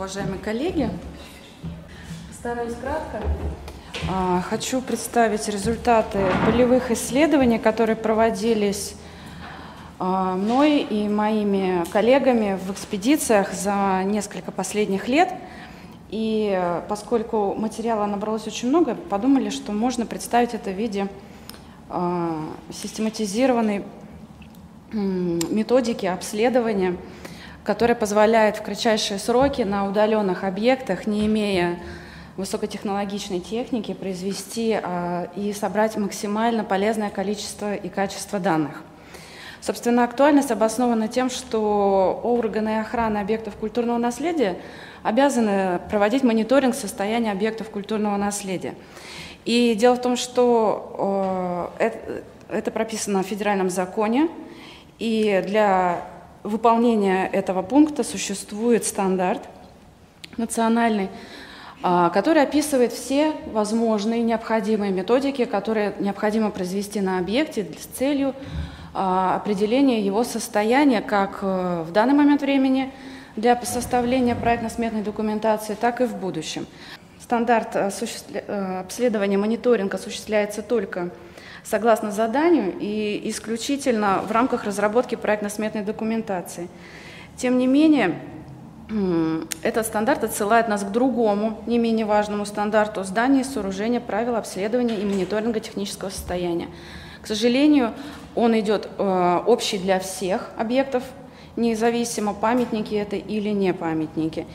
Уважаемые коллеги. Постараюсь кратко. А, хочу представить результаты полевых исследований, которые проводились а, мной и моими коллегами в экспедициях за несколько последних лет. И поскольку материала набралось очень много, подумали, что можно представить это в виде а, систематизированной методики обследования которая позволяет в кратчайшие сроки на удаленных объектах, не имея высокотехнологичной техники, произвести а, и собрать максимально полезное количество и качество данных. Собственно, актуальность обоснована тем, что органы охраны объектов культурного наследия обязаны проводить мониторинг состояния объектов культурного наследия. И дело в том, что э, это, это прописано в федеральном законе, и для выполнения этого пункта существует стандарт национальный, а, который описывает все возможные необходимые методики, которые необходимо произвести на объекте с целью а, определения его состояния как э, в данный момент времени для составления проектно-сметной документации, так и в будущем. Стандарт э, обследования мониторинга осуществляется только согласно заданию и исключительно в рамках разработки проектно-сметной документации. Тем не менее, этот стандарт отсылает нас к другому, не менее важному стандарту здания сооружения правил обследования и мониторинга технического состояния. К сожалению, он идет э, общий для всех объектов, независимо, памятники это или не памятники.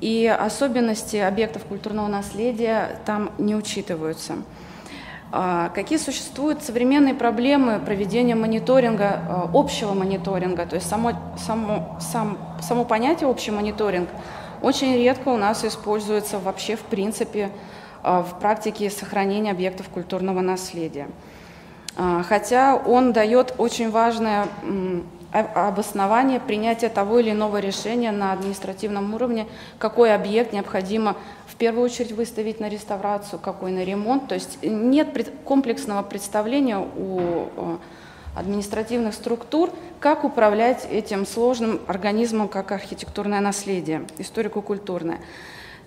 И особенности объектов культурного наследия там не учитываются. А, какие существуют современные проблемы проведения мониторинга, а, общего мониторинга? То есть само, само, сам, само понятие общий мониторинг очень редко у нас используется вообще в принципе а, в практике сохранения объектов культурного наследия. Хотя он дает очень важное обоснование принятия того или иного решения на административном уровне, какой объект необходимо в первую очередь выставить на реставрацию, какой на ремонт. То есть нет комплексного представления у административных структур, как управлять этим сложным организмом, как архитектурное наследие, историко-культурное.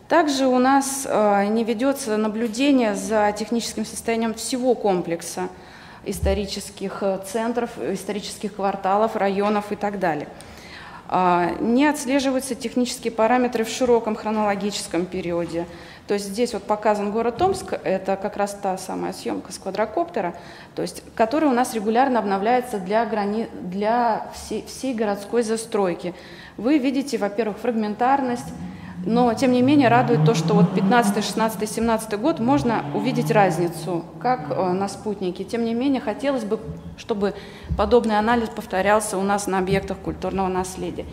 Также у нас э, не ведется наблюдение за техническим состоянием всего комплекса – исторических э, центров, исторических кварталов, районов и так далее. А, не отслеживаются технические параметры в широком хронологическом периоде. То есть здесь вот показан город Томск, это как раз та самая съемка с квадрокоптера, то есть, которая у нас регулярно обновляется для, грани... для всей, всей городской застройки. Вы видите, во-первых, фрагментарность, но, тем не менее, радует то, что вот 15, 16, 17 год можно увидеть разницу, как э, на спутнике. Тем не менее, хотелось бы, чтобы подобный анализ повторялся у нас на объектах культурного наследия.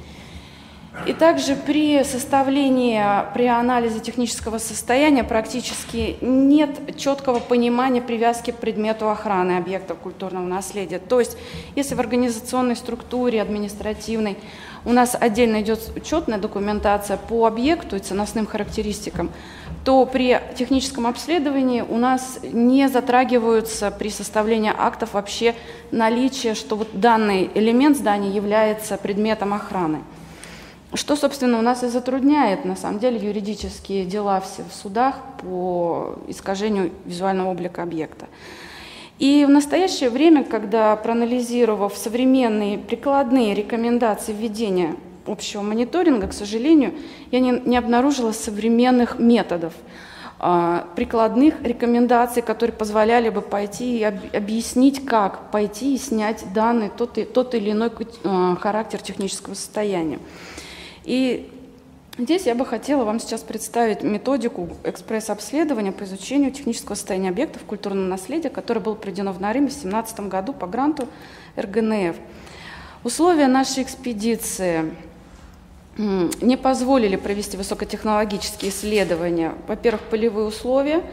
И также при составлении, при анализе технического состояния практически нет четкого понимания привязки к предмету охраны объектов культурного наследия. То есть, если в организационной структуре, административной у нас отдельно идет учетная документация по объекту и ценностным характеристикам, то при техническом обследовании у нас не затрагиваются при составлении актов вообще наличие, что вот данный элемент здания является предметом охраны. Что, собственно, у нас и затрудняет, на самом деле, юридические дела все в судах по искажению визуального облика объекта. И в настоящее время, когда проанализировав современные прикладные рекомендации введения общего мониторинга, к сожалению, я не, не обнаружила современных методов, а, прикладных рекомендаций, которые позволяли бы пойти и об, объяснить, как пойти и снять данные, тот, и, тот или иной а, характер технического состояния. И Здесь я бы хотела вам сейчас представить методику экспресс-обследования по изучению технического состояния объектов культурного наследия, которое было проведено в Нарыме в 2017 году по гранту РГНФ. Условия нашей экспедиции не позволили провести высокотехнологические исследования. Во-первых, полевые условия –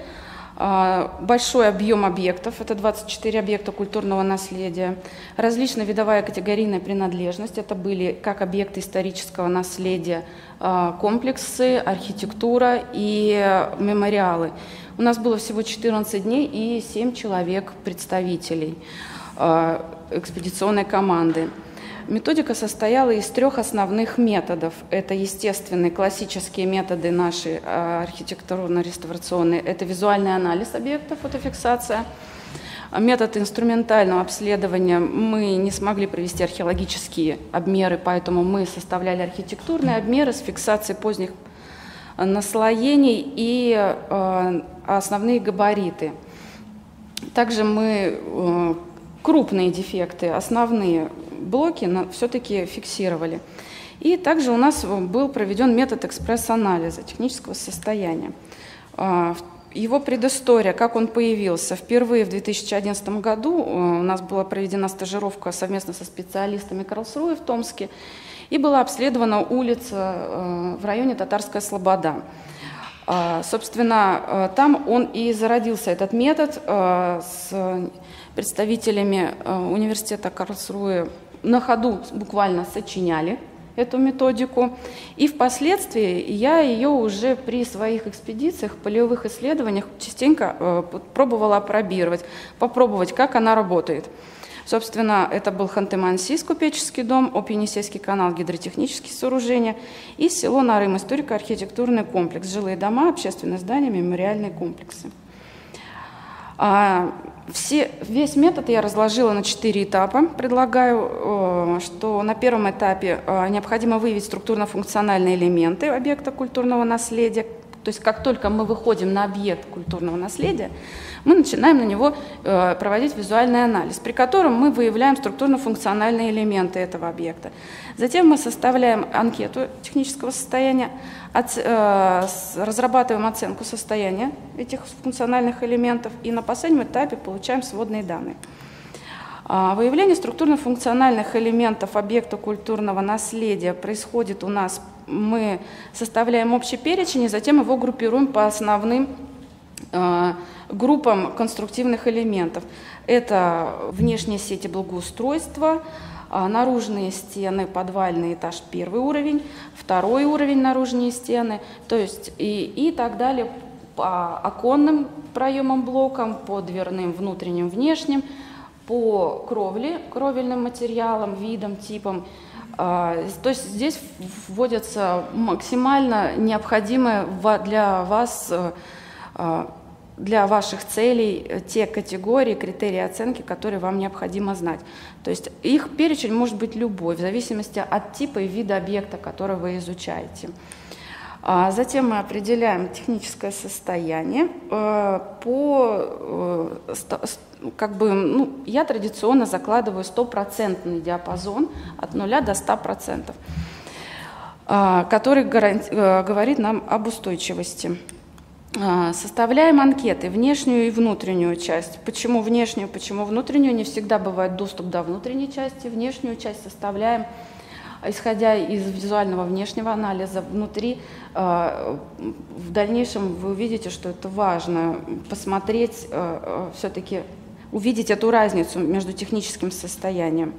большой объем объектов, это 24 объекта культурного наследия, различная видовая категорийная принадлежность, это были как объекты исторического наследия, а, комплексы, архитектура и мемориалы. У нас было всего 14 дней и 7 человек представителей. экспедиционной команды. Методика состояла из трех основных методов. Это естественные классические методы наши архитектурно-реставрационные. Это визуальный анализ объекта, фотофиксация – Метод инструментального обследования мы не смогли провести археологические обмеры, поэтому мы составляли архитектурные обмеры с фиксацией поздних наслоений и э, основные габариты. Также мы э, крупные дефекты, основные блоки все-таки фиксировали. И также у нас был проведен метод экспресс-анализа технического состояния. Э, его предыстория, как он появился. Впервые в 2011 году э, у нас была проведена стажировка совместно со специалистами Карлсруэ в Томске, и была обследована улица э, в районе Татарская Слобода. А, собственно, э, там он и зародился, этот метод, с представителями университета Карлсруэ на ходу буквально сочиняли эту методику. И впоследствии я ее уже при своих экспедициях, полевых исследованиях частенько э, пробовала опробировать, попробовать, как она работает. Собственно, это был Ханты-Мансийск, купеческий дом, Опь-Енисейский канал, гидротехнические сооружения и село Нарым, историко-архитектурный комплекс, жилые дома, общественные здания, мемориальные комплексы. А, все, весь метод я разложила на четыре этапа. Предлагаю, э, что на первом этапе э, необходимо выявить структурно-функциональные элементы объекта культурного наследия, то есть как только мы выходим на объект культурного наследия, мы начинаем на него э, проводить визуальный анализ, при котором мы выявляем структурно-функциональные элементы этого объекта. Затем мы составляем анкету технического состояния, э, разрабатываем оценку состояния этих функциональных элементов и на последнем этапе получаем сводные данные. А, выявление структурно-функциональных элементов объекта культурного наследия происходит у нас, мы составляем общий перечень и затем его группируем по основным группам конструктивных элементов. Это внешние сети благоустройства, а, наружные стены, подвальный этаж, первый уровень, второй уровень наружные стены, то есть и, и так далее по оконным проемам блокам, по дверным внутренним, внешним, по кровле, кровельным материалам, видам, типам. А, то есть здесь вводятся максимально необходимые для вас, э, а, для ваших целей те категории, критерии оценки, которые вам необходимо знать. То есть их перечень может быть любой, в зависимости от типа и вида объекта, который вы изучаете. А затем мы определяем техническое состояние э, по э, как бы, ну, я традиционно закладываю стопроцентный диапазон от 0 до 100%, а, который гаранти- э, говорит нам об устойчивости. А, составляем анкеты, внешнюю и внутреннюю часть. Почему внешнюю, почему внутреннюю? Не всегда бывает доступ до внутренней части. Внешнюю часть составляем исходя из визуального внешнего анализа, внутри э, в дальнейшем вы увидите, что это важно, посмотреть, э, все-таки увидеть эту разницу между техническим состоянием.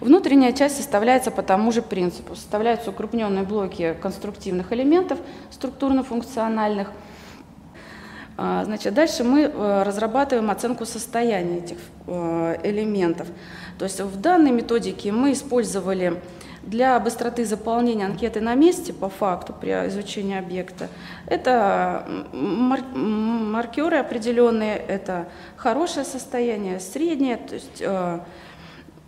Внутренняя часть составляется по тому же принципу. Составляются укрупненные блоки конструктивных элементов, структурно-функциональных. Значит, дальше мы разрабатываем оценку состояния этих элементов. То есть в данной методике мы использовали для быстроты заполнения анкеты на месте по факту при изучении объекта это мар маркеры определенные, это хорошее состояние, среднее, то есть э,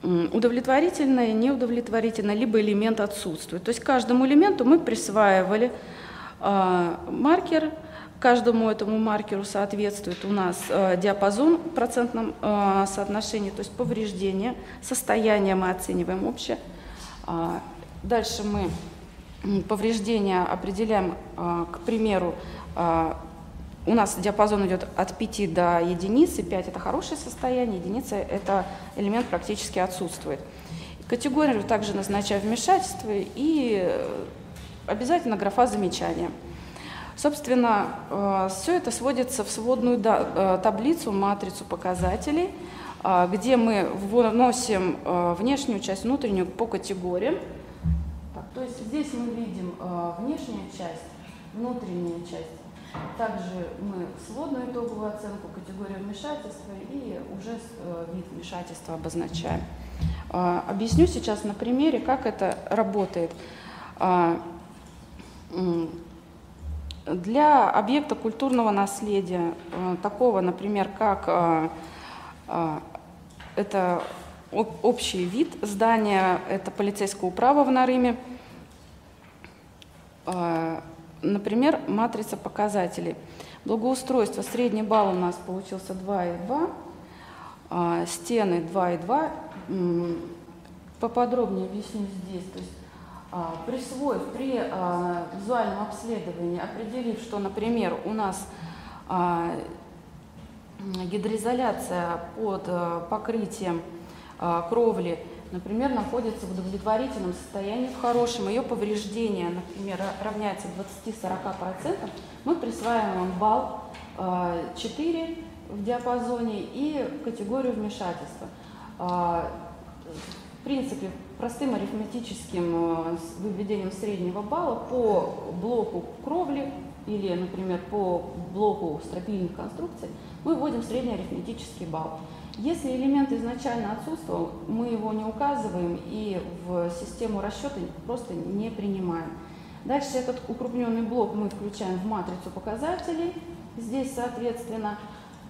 удовлетворительное, неудовлетворительное, либо элемент отсутствует. То есть каждому элементу мы присваивали э, маркер, каждому этому маркеру соответствует у нас э, диапазон в процентном э, соотношении, то есть повреждение, состояние мы оцениваем общее, а, дальше мы повреждения определяем, а, к примеру, у нас диапазон идет от 5 до единицы, 5 это хорошее состояние, единица это элемент практически отсутствует. Категорию также назначаю вмешательство и обязательно графа замечания. Собственно, все это сводится в сводную таблицу, матрицу показателей – а, где мы вносим внешнюю часть, внутреннюю по категориям. Так, то есть здесь мы видим внешнюю часть, внутреннюю часть. Также мы сводную итоговую оценку, категорию вмешательства и уже э, вид вмешательства обозначаем. Объясню сейчас на примере, как это работает. Для объекта культурного наследия, э, такого, например, как а, это общий вид здания, это полицейское управа в Нарыме, например, матрица показателей. Благоустройство, средний балл у нас получился 2,2, стены 2,2, поподробнее объясню здесь. То есть, присвоив при а, визуальном обследовании, определив, что, например, у нас а, гидроизоляция под покрытием кровли, например, находится в удовлетворительном состоянии, в хорошем, ее повреждение, например, равняется 20-40%, мы присваиваем балл 4 в диапазоне и категорию вмешательства. В принципе, простым арифметическим э, выведением среднего балла по блоку кровли или, например, по блоку стропильных конструкций мы вводим средний арифметический балл. Если элемент изначально отсутствовал, мы его не указываем и в систему расчета просто не принимаем. Дальше этот укрупненный блок мы включаем в матрицу показателей. Здесь, соответственно,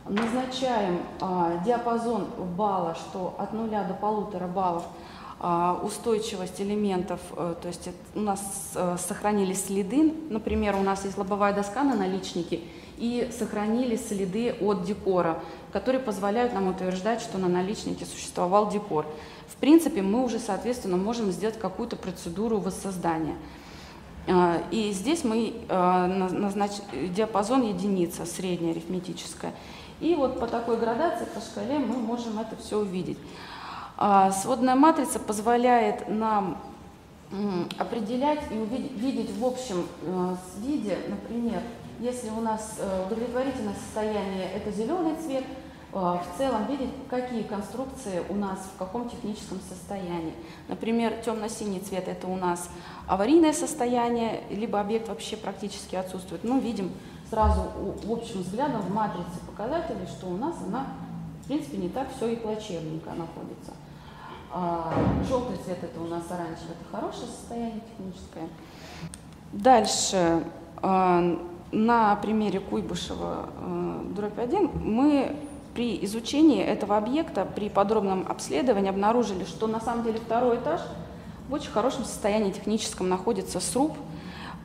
назначаем а, диапазон балла, что от 0 до полутора баллов а, устойчивость элементов, а, то есть у нас а, сохранились следы, например, у нас есть лобовая доска на наличнике, и сохранились следы от декора, которые позволяют нам утверждать, что на наличнике существовал декор. В принципе, мы уже, соответственно, можем сделать какую-то процедуру воссоздания. А, и здесь мы назначим диапазон единица, средняя арифметическая. И вот по такой градации, по шкале мы можем это все увидеть. А, сводная матрица позволяет нам определять и увидеть, видеть в общем э, виде, например, если у нас э, удовлетворительное состояние – это зеленый цвет, э, в целом видеть, какие конструкции у нас в каком техническом состоянии. Например, темно-синий цвет – это у нас аварийное состояние, либо объект вообще практически отсутствует. Мы видим сразу в общем взглядом в матрице показателей, что у нас она, в принципе, не так все и плачевненько находится. А, желтый цвет это у нас оранжевый, это хорошее состояние техническое. Дальше, а, на примере Куйбышева а, дробь 1 мы при изучении этого объекта, при подробном обследовании обнаружили, что на самом деле второй этаж в очень хорошем состоянии техническом находится сруб,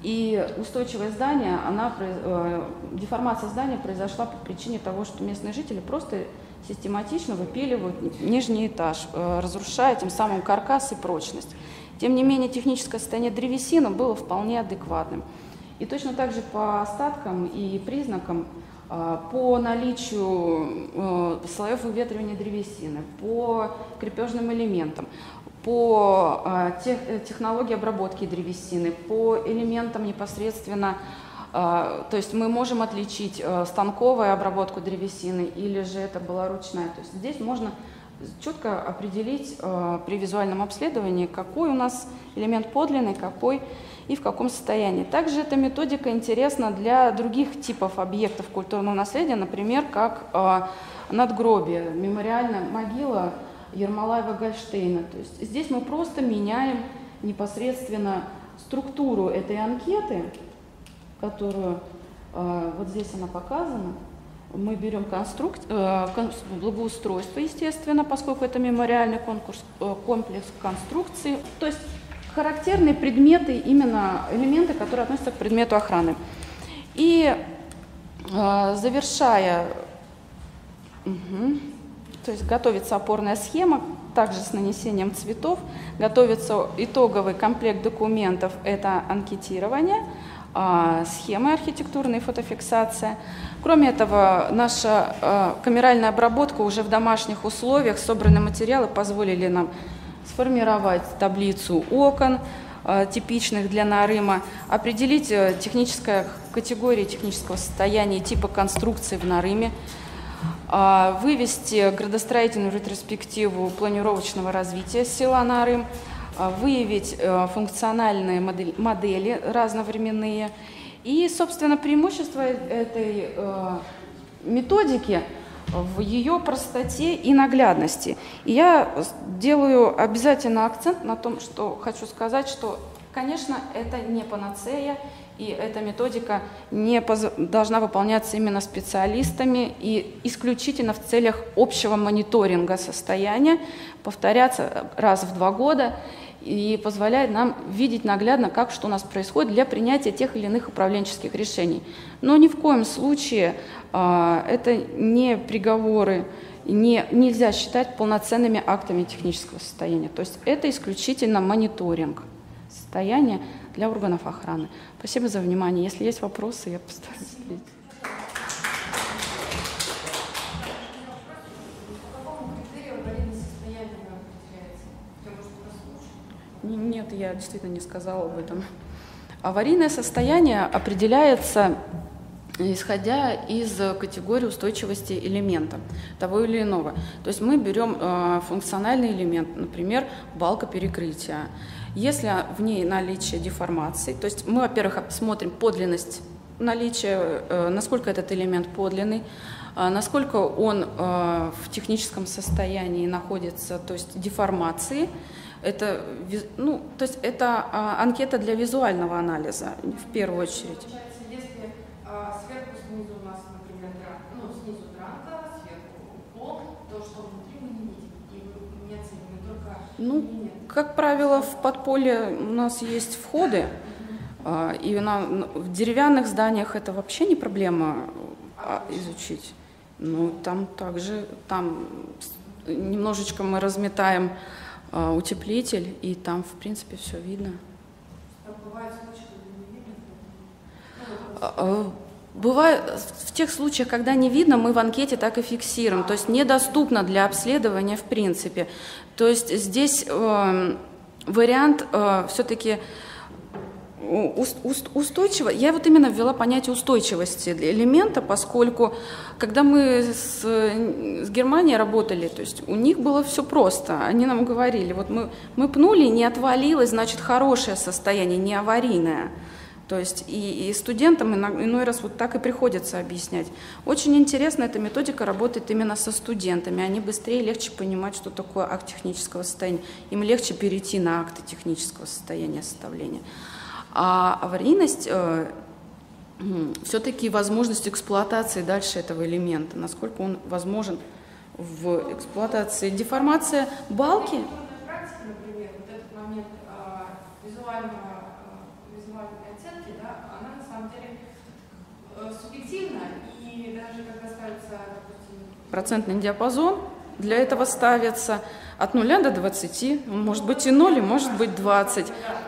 и устойчивое здание, она, э, деформация здания произошла по причине того, что местные жители просто систематично выпиливают нижний этаж, э, разрушая тем самым каркас и прочность. Тем не менее, техническое состояние древесины было вполне адекватным. И точно так же по остаткам и признакам, э, по наличию слоев выветривания древесины, по крепежным элементам, по а, тех, э, технологии обработки древесины, по элементам непосредственно, а, то есть мы можем отличить э, станковую обработку древесины или же это была ручная. То есть здесь можно четко определить э, при визуальном обследовании, какой у нас элемент подлинный, какой и в каком состоянии. Также эта методика интересна для других типов объектов культурного наследия, например, как надгробие, мемориальная могила – Ермолаева Гольштейна. То есть здесь мы просто меняем непосредственно структуру этой анкеты, которую э, вот здесь она показана. Мы берем конструк... э, благоустройство, естественно, поскольку это мемориальный конкурс, э, комплекс конструкции. То есть характерные предметы, именно элементы, которые относятся к предмету охраны. И завершая... Угу. То есть готовится опорная схема, также с нанесением цветов. Готовится итоговый комплект документов, это анкетирование, а, схемы архитектурной фотофиксация. Кроме этого, наша а, камеральная обработка уже в домашних условиях, собранные материалы позволили нам сформировать таблицу окон, а, типичных для Нарыма, определить э, техническая категория технического состояния и типа конструкции в Нарыме, вывести градостроительную ретроспективу планировочного развития села Нарым, а, выявить э, функциональные модели разновременные И, собственно, преимущество этой э, методики в ее простоте и наглядности. И я делаю обязательно акцент на том, что хочу сказать, что, конечно, это не панацея, и эта методика не должна выполняться именно специалистами и исключительно в целях общего мониторинга состояния, повторяться раз в два года и позволяет нам видеть наглядно, как что у нас происходит для принятия тех или иных управленческих решений. Но ни в коем случае э, это не приговоры, не, нельзя считать полноценными актами технического состояния. То есть это исключительно мониторинг состояния для органов охраны. Спасибо за внимание. Если есть вопросы, я постараюсь ответить. Нет, я действительно не сказала об этом. Аварийное состояние определяется исходя из категории устойчивости элемента того или иного. То есть мы берем э, функциональный элемент, например, балка перекрытия. Если в ней наличие деформации, то есть мы, во-первых, смотрим подлинность наличия, э, насколько этот элемент подлинный, э, насколько он э, в техническом состоянии находится, то есть деформации, это, ну, то есть это а, анкета для визуального анализа в первую очередь. А, сверху снизу у нас, например, ну, снизу дранка, сверху пол, то что внутри мы не видим и не оцениваем, только ну, как правило, в подполье у нас есть входы, а, и на, в деревянных зданиях это вообще не проблема а, изучить. Ну, там также, там немножечко мы разметаем а, утеплитель, и там, в принципе, все видно. А, бывает, в тех случаях, когда не видно, мы в анкете так и фиксируем, то есть недоступно для обследования в принципе. То есть здесь э, вариант э, все-таки устойчиво. Я вот именно ввела понятие устойчивости элемента, поскольку когда мы с, с Германией работали, то есть у них было все просто. Они нам говорили, вот мы, мы пнули, не отвалилось, значит хорошее состояние, не аварийное. То есть и, и студентам иной раз вот так и приходится объяснять. Очень интересно, эта методика работает именно со студентами. Они быстрее и легче понимать, что такое акт технического состояния. Им легче перейти на акты технического состояния составления. А аварийность э, все-таки возможность эксплуатации дальше этого элемента, насколько он возможен в эксплуатации. Деформация балки. Практика, например, вот этот момент а, визуального, а, визуальной оценки, да, она на самом деле а, субъективна, и даже когда ставится, допустим... Процентный диапазон для этого ставится от 0 до 20, он может быть и 0, и может быть 20,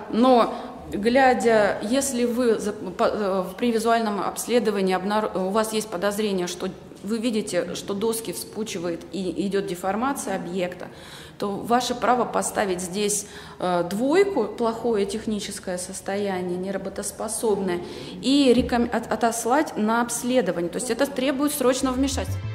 но глядя, если вы э, при визуальном обследовании у вас есть подозрение, что вы видите, что доски вспучивает и идет деформация объекта, то ваше право поставить здесь э, двойку, плохое техническое состояние, неработоспособное, и отослать на обследование. То есть это требует срочного вмешательства.